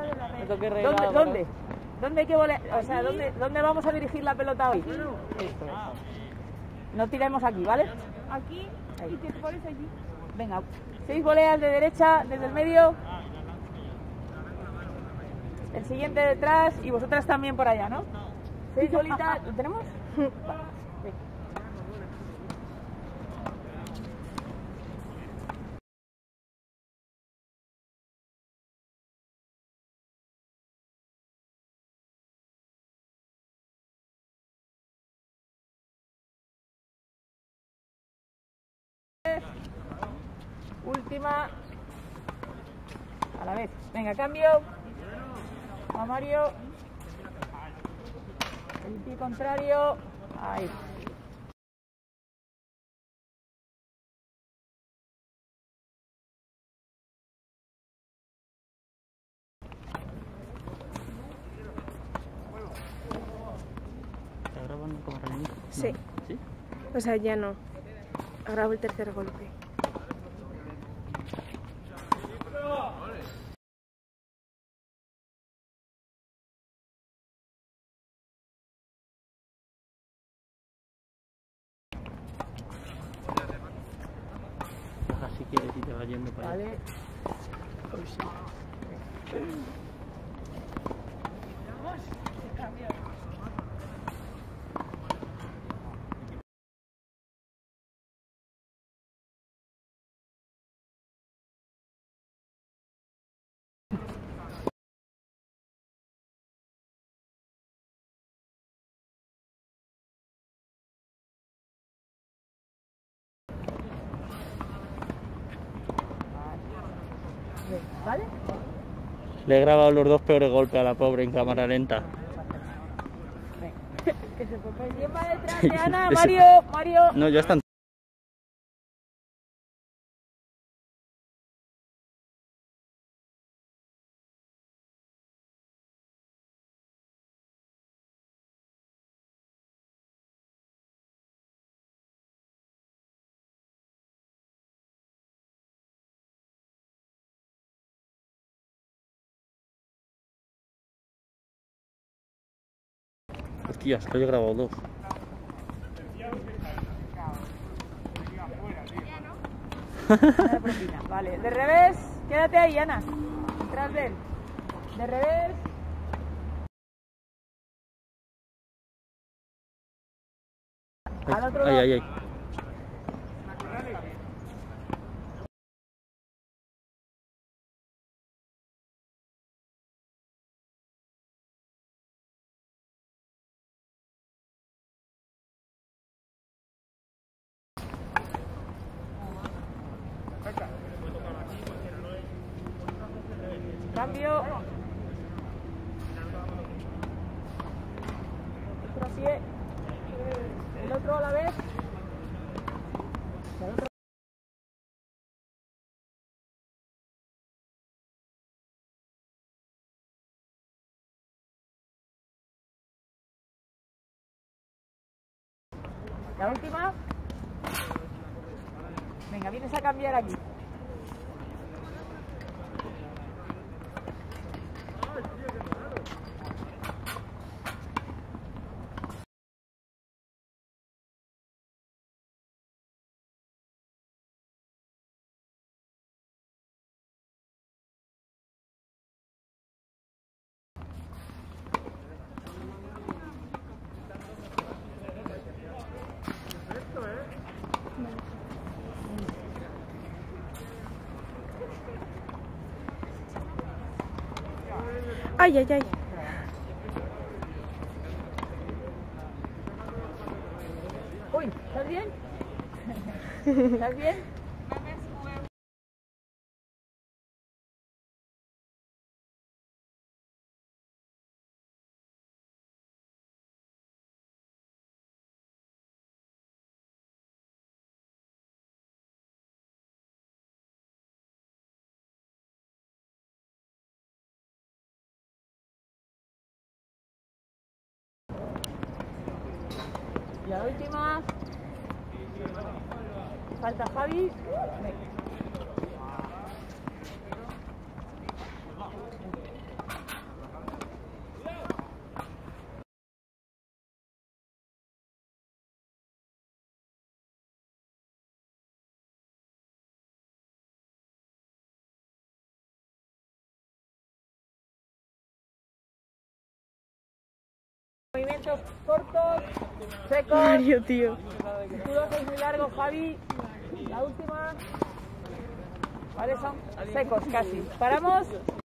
de la red. ¿Dónde? ¿Dónde? ¿Dónde hay que volear? O sea, ¿dónde, ¿dónde vamos a dirigir la pelota hoy? Esto es. No tiremos aquí, ¿vale? Aquí y te pones allí. Venga, seis voleas de derecha, desde el medio. El siguiente detrás y vosotras también por allá, ¿no? Seis bolitas, ¿lo tenemos? Última. A la vez. Venga, cambio. A Mario. El pie contrario. Ahí. Sí. ¿Sí? O sea, ya no. Grabo el tercer golpe. Yendo para allá. Vale. ¿Vale? Le he grabado los dos peores golpes a la pobre en cámara lenta. Que se fue. ¿Quién va detrás de Ana? Mario, Mario. No, ya están. Hostias, que he grabado dos. Vale, de revés, quédate ahí, Ana. Detrás de él. De revés. Al otro Ay, lado. ay, Cambio. Otro pie. El otro a la vez. La última. Venga, vienes a cambiar aquí. Ay, ay, ay. Uy, ¿estás bien? ¿Estás bien? la última. Falta Javi. movimientos cortos secos. Mario, tío. Tú lo haces muy largo, Javi. La última. Vale, son secos casi. Paramos.